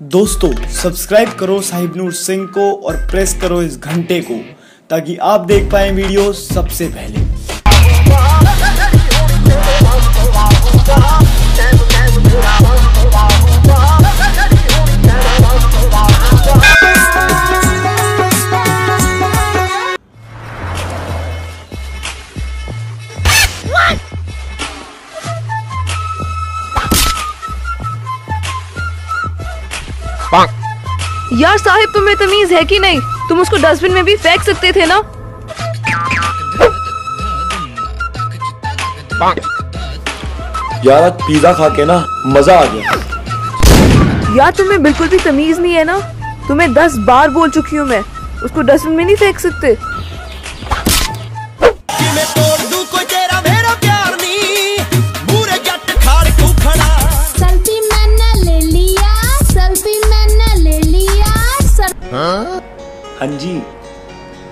दोस्तों सब्सक्राइब करो साहिब नूर सिंह को और प्रेस करो इस घंटे को, ताकि आप देख पाए वीडियो सबसे पहले। यार साहिब तुम्हें तमीज है कि नहीं? तुम उसको डस्टबिन में भी फेंक सकते थे ना? यार आज पिज्जा खा के ना मज़ा आ गया। यार तुम्हें बिल्कुल भी तमीज नहीं है ना? तुम्हें दस बार बोल चुकी हूँ मैं। उसको डस्टबिन में नहीं फेंक सकते? हाँ जी।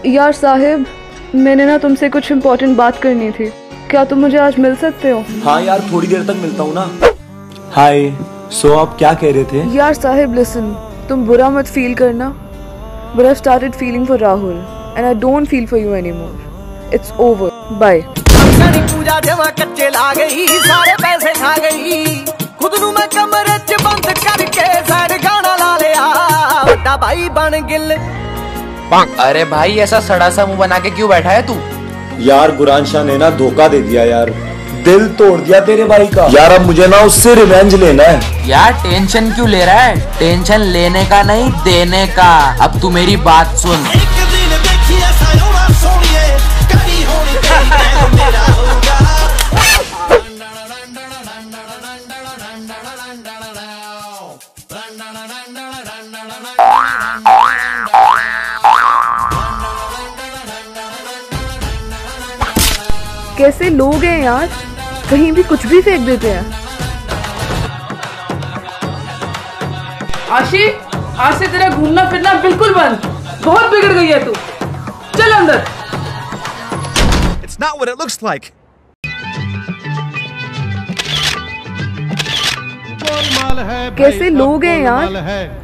यार साहिब मैंने ना तुमसे कुछ इम्पोर्टेंट बात करनी थी। क्या तुम मुझे आज मिल सकते हो? हाँ यार थोड़ी देर तक मिलता हूँ ना। हाय सो आप क्या कह रहे थे? यार साहिब लिसन तुम बुरा मत फील करना। But I started feeling for Rahul and I don't feel for you any more it's over भाई बन गिल। अरे भाई ऐसा सड़ा सा मुँह बना के क्यों बैठा है तू? यार गुरान शाह ने ना धोखा दे दिया यार। दिल तोड़ दिया तेरे भाई का। यार अब मुझे ना उससे रिवेंज लेना है। यार टेंशन क्यों ले रहा है? टेंशन लेने का नहीं देने का। अब तू मेरी बात सुन। कैसे लोग हैं यार? कहीं भी कुछ भी फेंक देते हैं। आशी आज से तेरा घूमना फिरना बिल्कुल बंद। बहुत बिगड़ गई है तू। चल अंदर। It's not what it looks like. कैसे लोग हैं यार?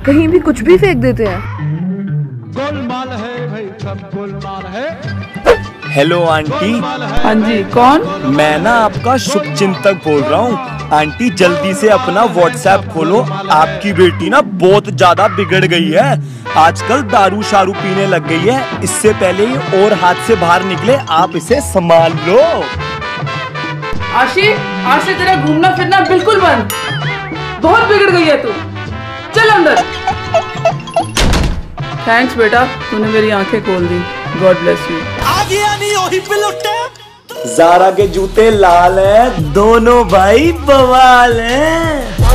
कहीं भी कुछ भी फेंक देते हैं। Hello aunty. हाँ जी कौन? मैं ना आपका शुभ चिंतक बोल रहा हूँ। आंटी जल्दी से अपना व्हाट्सएप खोलो। आपकी बेटी ना बहुत ज़्यादा बिगड़ गई है। आजकल दारू शारू पीने लग गई है। इससे पहले ही और हाथ से बाहर निकले आप इसे संभाल लो। आशी आज से तेरा घूमना फिरना बिल्कुल बंद। बहुत बिगड़ गई है तू। चल अंदर। थैंक्स बेटा तूने मेरी आँखें खोल दी। गॉड ब्लेस यू जारा के जूते लाल हैं दोनों भाई बवाल हैं।